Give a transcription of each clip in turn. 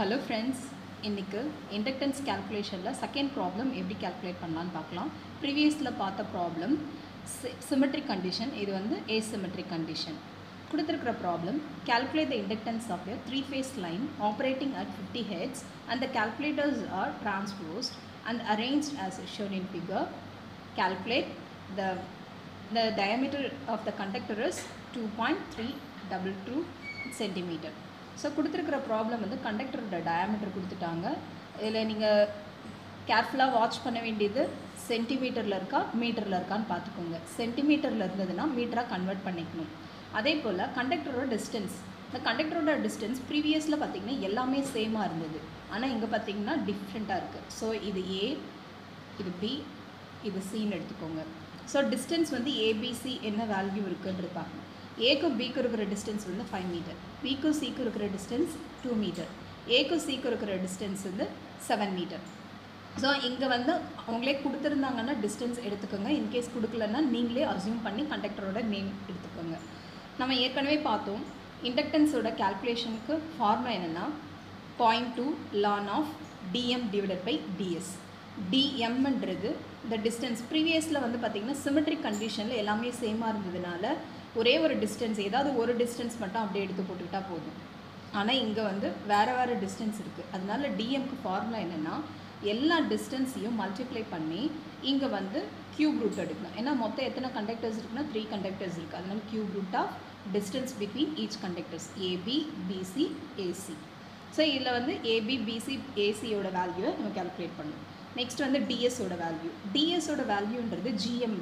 Hello friends இன்றைக்கு inductance கேல்குலேஷனில் second problem எப்படி கேல்குலேட் பண்ணலான்னு பார்க்கலாம் ப்ரீவியஸில் பார்த்த ப்ராப்ளம் சிமெட்ரிக் கண்டிஷன் இது வந்து ஏசிமெட்ரிக் கண்டிஷன் கொடுத்துருக்குற problem calculate the inductance of a three phase line operating at fifty hertz and the calculators are transposed and arrange as shown in figure calculate the the diameter of the conductor is two point three double two centimetre so கொடுத்துருக்குற problem வந்து கண்டக்டரோட diameter கொடுத்துட்டாங்க. இதில் நீங்கள் கேர்ஃபுல்லாக watch பண்ண வேண்டியது சென்டிமீட்டரில் இருக்கா மீட்டரில் இருக்கான்னு பார்த்துக்கோங்க சென்டிமீட்டரில் இருந்ததுன்னா மீட்டராக கன்வெர்ட் பண்ணிக்கணும். அதே போல் கண்டக்டரோட டிஸ்டன்ஸ் இந்த கண்டக்டரோட டிஸ்டன்ஸ் ப்ரீவியஸில் பார்த்திங்கன்னா எல்லாமே சேமாக இருந்தது. ஆனால் இங்கே பார்த்தீங்கன்னா டிஃப்ரெண்ட்டாக இருக்குது ஸோ இது ஏ இது பி இது சின்னு எடுத்துக்கோங்க. ஸோ டிஸ்டன்ஸ் வந்து ஏபிசி என்ன வேல்யூ இருக்குன்றது பார்க்கணும் ஏக்கும் பிக்கும் இருக்கிற டிஸ்டன்ஸ் வந்து ஃபைவ் மீட்டர் பிக்கும் சிக்கும் இருக்கிற டிஸ்டன்ஸ் டூ மீட்டர் ஏக்கும் சிக்கும் இருக்கிற டிஸ்டன்ஸ் வந்து செவன் மீட்டர் ஸோ இங்கே வந்து அவங்களே கொடுத்துருந்தாங்கன்னா டிஸ்டன்ஸ் எடுத்துக்கோங்க. இன்கேஸ் கொடுக்கலன்னா நீங்களே அசியூம் பண்ணி கண்டக்டரோட நேம் எடுத்துக்கோங்க. நம்ம ஏற்கனவே பார்த்தோம். இண்டக்டன்ஸோட கேல்குலேஷனுக்கு ஃபார்முலா என்னென்னா point two ln of DM divided by DS டிஎம்ன்றது இந்த டிஸ்டன்ஸ் ப்ரீவியஸில் வந்து பார்த்திங்கன்னா சிமெட்ரிக் கண்டிஷனில் எல்லாமே சேமாக இருந்ததுனால ஒரே ஒரு டிஸ்டன்ஸ் ஏதாவது ஒரு டிஸ்டன்ஸ் மட்டும் அப்படியே எடுத்து போட்டுக்கிட்டால் போதும். ஆனால் இங்கே வந்து வேறு வேறு டிஸ்டன்ஸ் இருக்குது அதனால டிஎம்க்கு ஃபார்முலா என்னென்னா எல்லா டிஸ்டன்ஸையும் மல்டிப்ளை பண்ணி இங்கே வந்து கியூப் ரூட் எடுக்கணும். ஏன்னா மொத்தம் எத்தனை கண்டக்டர்ஸ் இருக்குன்னா த்ரீ கண்டக்டர்ஸ் இருக்குது அதனால cube root of distance between each conductors AB BC AC so இதில் வந்து ஏபி பிசி ஏசியோட வேல்யூவை நம்ம கேல்குலேட் பண்ணணும். நெக்ஸ்ட் வந்து டிஎஸோட வேல்யூ டிஎஸோட வேல்யூன்றது ஜிஎம்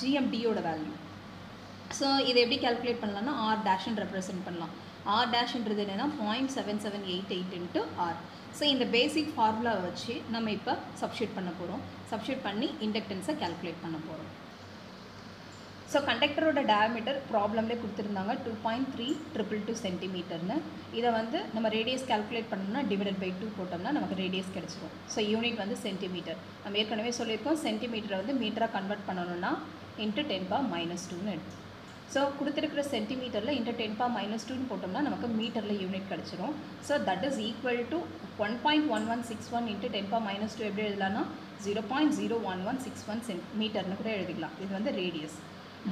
ஜிஎம்டியோட வேல்யூ ஸோ இதை எப்படி கேல்குலேட் பண்ணலாம்னா ஆர் டேஷ்ன்னு ரெப்ரசென்ட் பண்ணலாம். ஆர் டேஷ்ன்றது என்னென்னா point seven seven eight eight into R so இந்த பேசிக் ஃபார்முலாவை வச்சு நம்ம இப்போ சப்ஸ்டியூட் பண்ண போகிறோம் சப்ஸ்டியூட் பண்ணி இண்டக்டன்ஸை கேல்குலேட் பண்ண போகிறோம் ஸோ கண்டக்டரோட டயாமீட்டர் ப்ராப்ளம்லேயே கொடுத்துருந்தாங்க two point three triple two சென்டிமீட்டர்னு இதை வந்து நம்ம ரேடியஸ் கால்குலேட் பண்ணோம்னா டிவைடட் பை டூ போட்டோம்னா நமக்கு ரேடியஸ் கிடச்சிரும். ஸோ யூனிட் வந்து சென்டிமீட்டர் நம்ம ஏற்கனவே சொல்லியிருக்கோம் சென்டிமீட்டரை வந்து மீட்டராக கன்வெர்ட் பண்ணணும்னா இன்ட்டு டென் பா மைனஸ் டூன்னு எடுத்து ஸோ கொடுத்துருக்கிற சென்டிமீட்டரில் இன்ட்டு டென் பா மைனஸ் டூன்னு போட்டோம்னா நமக்கு மீட்டரில் யூனிட் கிடச்சிரும். So that is equal to one point one one six one into ten power minus two எப்படி எழுதலாம்னா zero point zero one one six one send மீட்டர்னு கூட எழுதிக்கலாம். இது வந்து ரேடியஸ்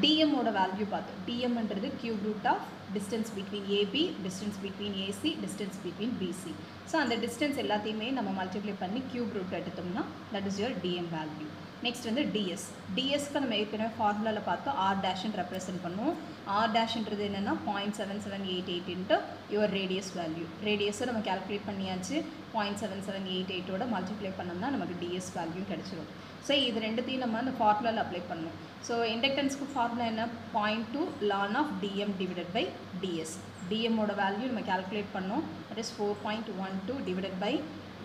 டிஎம்மோட வேல்யூ பார்த்தோம். டிஎம்ன்றது cube root of distance between AB distance between AC distance between BC so அந்த distance எல்லாத்தையுமே நம்ம மல்டிப்ளை பண்ணி கியூப் ரூட் எடுத்தோம்னா that is your DM value next வந்து டிஎஸ் டிஎஸ்க்கு நம்ம ஏற்கனவே ஃபார்முலாவில் பார்த்தோம் ஆர் டேஷ்னு ரெப்ரசென்ட் பண்ணுவோம். ஆர் டேஷ்ன்றது என்னென்னா point seven seven eight eight into your radius value ரேடியஸை நம்ம கேல்குலேட் பண்ணியாச்சு. பாயிண்ட் செவன் செவன் எயிட் எயிட்டோட மல்டிப்ளை பண்ணோம்னா நமக்கு டிஎஸ் வேல்யூ கிடச்சிரும். ஸோ இது ரெண்டுத்தையும் நம்ம அந்த ஃபார்முலாவில் அப்ளை பண்ணணும் ஸோ இண்டக்டன்ஸ்க்கு ஃபார்முலா என்ன? Point two ln of DM divided by DS டிஎம்மோட value நம்ம கேல்குலேட் பண்ணோம். That is four point one two divided by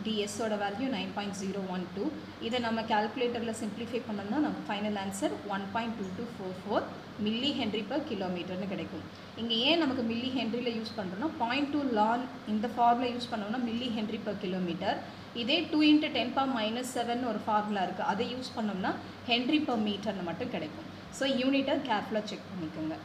டிஎஸோட value nine point zero one two இதை நம்ம கேல்குலேட்டரில் சிம்ப்ளிஃபை பண்ணோம்னா நமக்கு final answer one point two two four four millihenry per கிலோமீட்டர்னு கிடைக்கும். இங்கே ஏன் நமக்கு மில்லி ஹென்ரியில் யூஸ் பண்ணுறோம்னா பாயிண்ட் டூ லான் இந்த ஃபார்முலா யூஸ் பண்ணோம்னா மில்லி ஹென்ரி பர் கிலோமீட்டர் இதே two into ten power minus seven ஒரு ஃபார்முலா இருக்குது அதை யூஸ் பண்ணோம்னா ஹென்ரி பர் மீட்டர்னு மட்டும் கிடைக்கும். ஸோ யூனிட்டை கேர்ஃபுல்லாக செக் பண்ணிக்கோங்க.